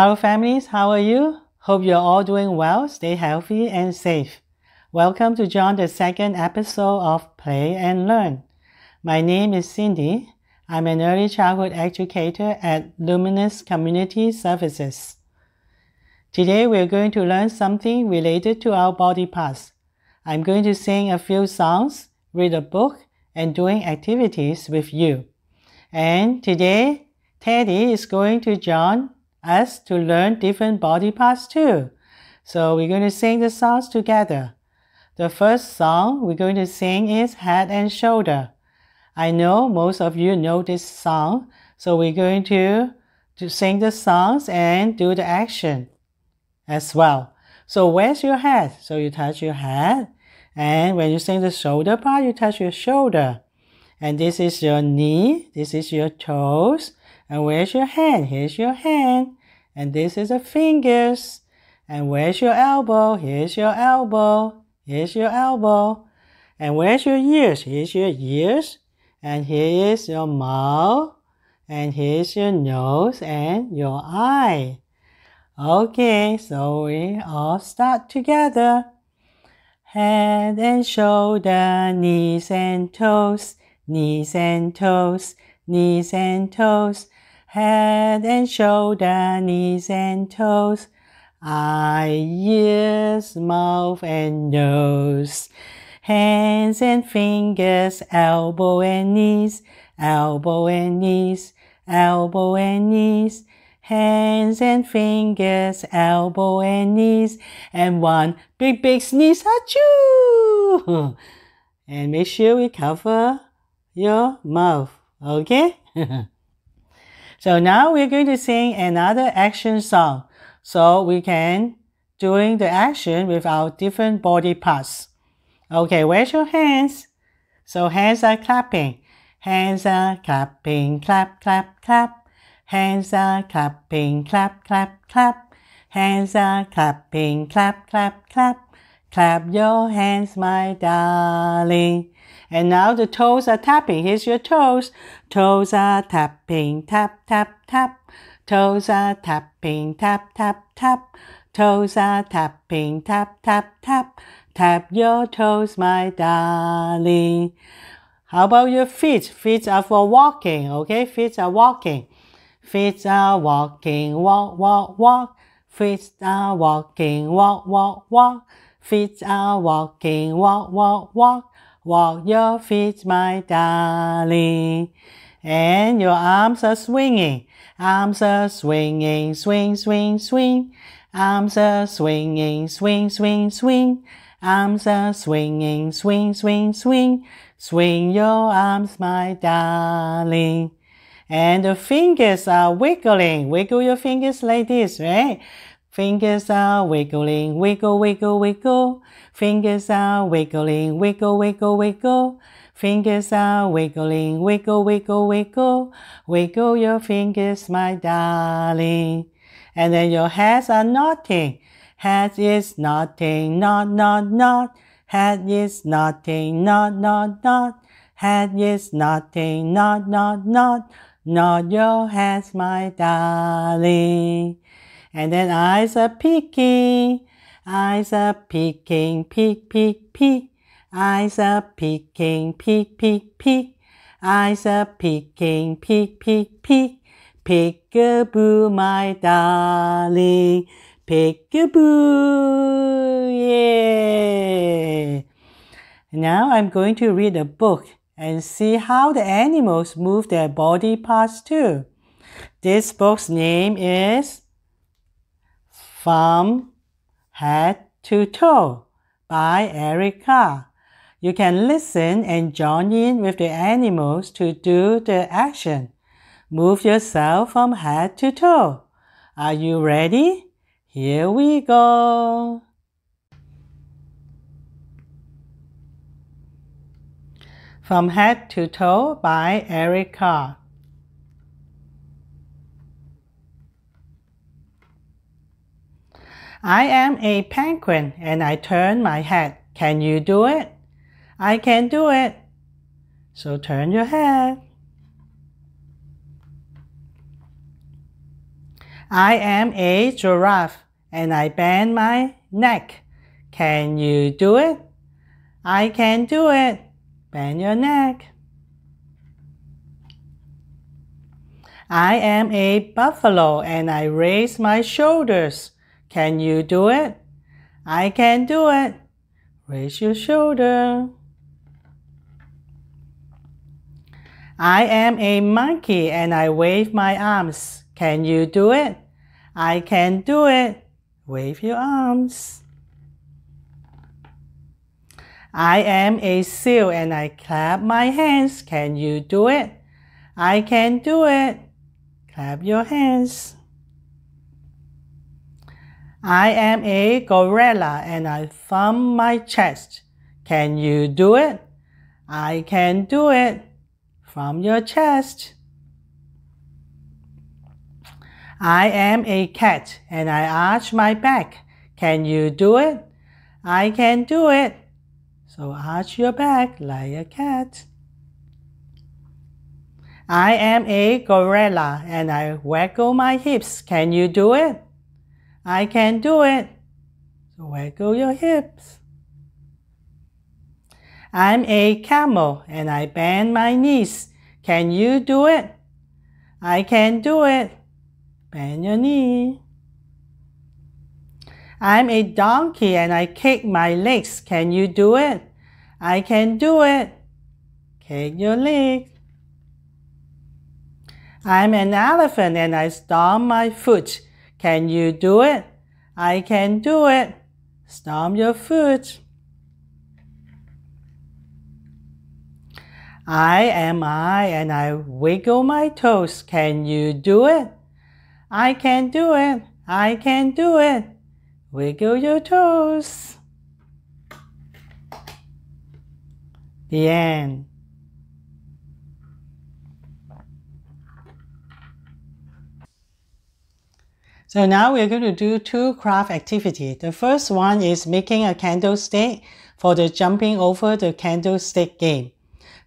Hello, families. How are you? Hope you're all doing well. Stay healthy and safe. Welcome to join the second episode of Play and Learn. My name is Cindy. I'm an early childhood educator at Lumenus Community Services. Today we're going to learn something related to our body parts. I'm going to sing a few songs, read a book, and doing activities with you. And today, Teddy is going to join us to learn different body parts too. So we're going to sing the songs together. The first song we're going to sing is Head and Shoulder. I know most of you know this song, so we're going to, to sing the songs and do the action as well. So where's your head? So you touch your head. And when you sing the shoulder part, you touch your shoulder. And this is your knee. This is your toes. And where's your hand? Here's your hand. And this is the fingers. And where's your elbow? Here's your elbow. Here's your elbow. And where's your ears? Here's your ears. And here is your mouth. And here's your nose and your eye. Okay, so we all start together. Head and shoulder, knees and toes, knees and toes, knees and toes head and shoulder, knees and toes, eye, ears, mouth and nose, hands and fingers, elbow and knees, elbow and knees, elbow and knees, hands and fingers, elbow and knees, and one big, big sneeze, achoo! And make sure we cover your mouth, okay? So now we're going to sing another action song. So we can doing the action with our different body parts. Okay, where's your hands? So hands are clapping. Hands are clapping, clap, clap, clap. Hands are clapping, clap, clap, clap. Hands are clapping, clap, clap, clap. Clap your hands, my darling. And now the toes are tapping. Here's your toes. Toes are tapping, tap, tap, tap. Toes are tapping, tap, tap, tap. Toes are tapping, tap, tap, tap. Tap your toes, my darling. How about your feet? Feet are for walking, okay? Feet are walking. Feet are walking, walk, walk, walk. Feet are walking, walk, walk, walk. Feet are walking, walk, walk, walk. Walk your feet, my darling. And your arms are swinging. Arms are swinging, swing, swing, swing. Arms are swinging, swing, swing, swing. Arms are swinging, swing, swing, swing. Swing your arms, my darling. And the fingers are wiggling. Wiggle your fingers like this, right? Fingers are wiggling, wiggle, wiggle, wiggle. Fingers are wiggling, wiggle, wiggle, wiggle. Fingers are wiggling, wiggle, wiggle, wiggle. Wiggle your fingers, my darling. And then your hands are nodding. Head is nodding, nod, nod, nod. Head is nodding, nod, nod, nod. Head is nodding, nod, nod, nod. Nod your heads, my darling. And then eyes are peeking, eyes are peeking, peek, peek, peek. Eyes are peeking, peek, peek, peek. Eyes are peeking, peek, peek, peek. Peekaboo, my darling. Peekaboo, yeah. Now I'm going to read a book and see how the animals move their body parts too. This book's name is from Head to Toe by Eric Carle. You can listen and join in with the animals to do the action. Move yourself from head to toe. Are you ready? Here we go. From Head to Toe by Eric Carle. I am a penguin and I turn my head. Can you do it? I can do it. So turn your head. I am a giraffe and I bend my neck. Can you do it? I can do it. Bend your neck. I am a buffalo and I raise my shoulders. Can you do it? I can do it. Raise your shoulder. I am a monkey and I wave my arms. Can you do it? I can do it. Wave your arms. I am a seal and I clap my hands. Can you do it? I can do it. Clap your hands. I am a gorilla and I thumb my chest. Can you do it? I can do it from your chest. I am a cat and I arch my back. Can you do it? I can do it. So arch your back like a cat. I am a gorilla and I waggle my hips. Can you do it? I can do it. So waggle your hips. I'm a camel and I bend my knees. Can you do it? I can do it. Bend your knee. I'm a donkey and I kick my legs. Can you do it? I can do it. Kick your legs. I'm an elephant and I stomp my foot. Can you do it? I can do it. Stomp your foot. I am I and I wiggle my toes. Can you do it? I can do it. I can do it. Wiggle your toes. The end. So now we're going to do two craft activity. The first one is making a candlestick for the jumping over the candlestick game.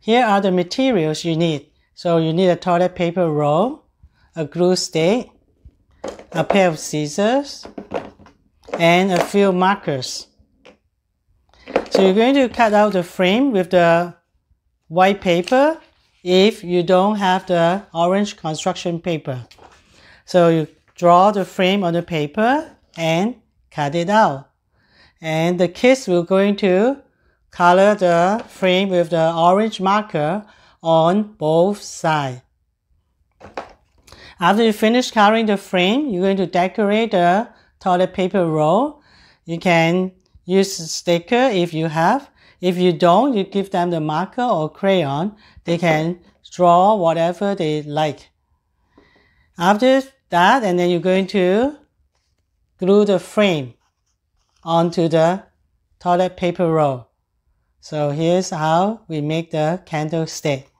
Here are the materials you need. So you need a toilet paper roll, a glue stick, a pair of scissors, and a few markers. So you're going to cut out the frame with the white paper if you don't have the orange construction paper. So you draw the frame on the paper and cut it out. And the kids will going to color the frame with the orange marker on both sides. After you finish coloring the frame, you're going to decorate the toilet paper roll. You can use sticker if you have. If you don't, you give them the marker or crayon. They can draw whatever they like. After that, and then you're going to glue the frame onto the toilet paper roll. So here's how we make the candlestick.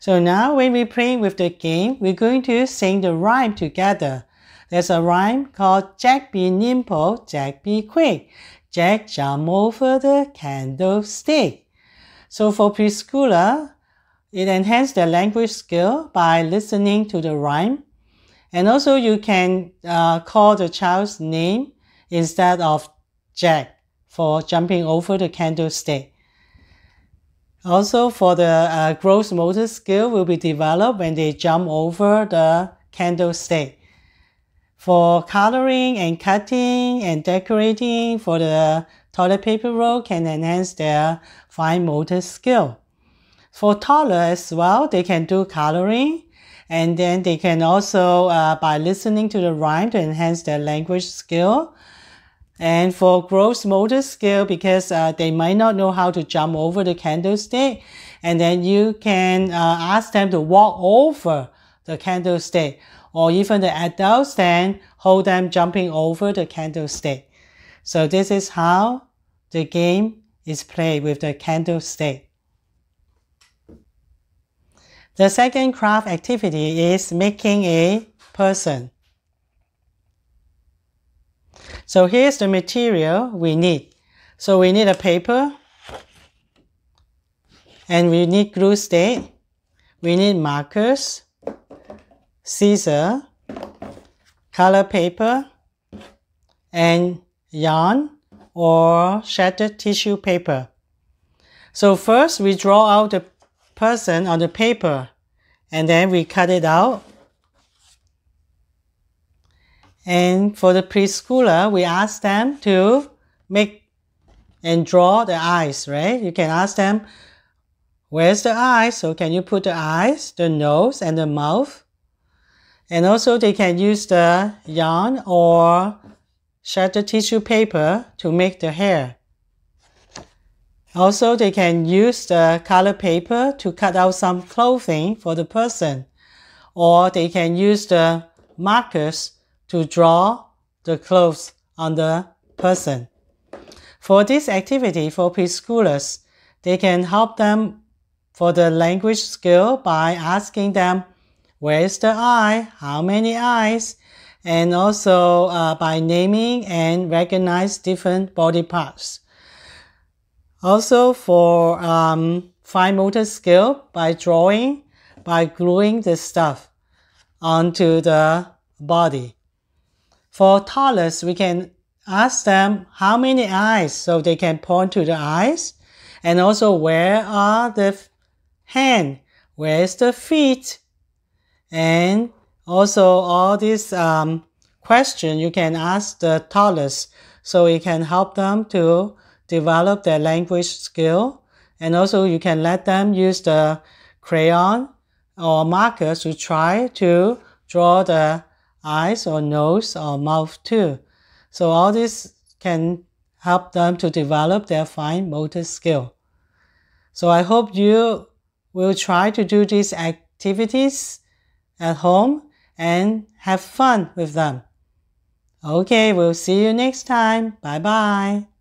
So now when we play with the game, we're going to sing the rhyme together. There's a rhyme called Jack be nimble, Jack be quick. Jack jump over the candlestick. So for preschooler, it enhances their language skill by listening to the rhyme. And also you can uh, call the child's name instead of Jack for jumping over the candlestick. Also, for the uh, gross motor skill will be developed when they jump over the candlestick. For coloring and cutting and decorating for the toilet paper roll can enhance their fine motor skill. For toddler as well, they can do coloring and then they can also, uh, by listening to the rhyme to enhance their language skill, and for gross motor skill, because uh, they might not know how to jump over the candlestick, and then you can uh, ask them to walk over the candlestick, or even the adults then hold them jumping over the candlestick. So this is how the game is played with the candlestick. The second craft activity is making a person. So here's the material we need. So we need a paper and we need glue stick. We need markers, scissor, color paper, and yarn or shattered tissue paper. So first we draw out the person on the paper and then we cut it out. And for the preschooler, we ask them to make and draw the eyes, right? You can ask them, where's the eyes? So can you put the eyes, the nose, and the mouth? And also they can use the yarn or shattered tissue paper to make the hair. Also, they can use the color paper to cut out some clothing for the person, or they can use the markers to draw the clothes on the person. For this activity for preschoolers, they can help them for the language skill by asking them, where is the eye? How many eyes? And also uh, by naming and recognize different body parts. Also for um, fine motor skill by drawing, by gluing the stuff onto the body. For toddlers, we can ask them how many eyes so they can point to the eyes and also where are the hand, where's the feet, and also all these um, questions you can ask the toddlers so it can help them to develop their language skill. And also you can let them use the crayon or markers to try to draw the eyes or nose or mouth too. So all this can help them to develop their fine motor skill. So I hope you will try to do these activities at home and have fun with them. Okay, we'll see you next time. Bye bye.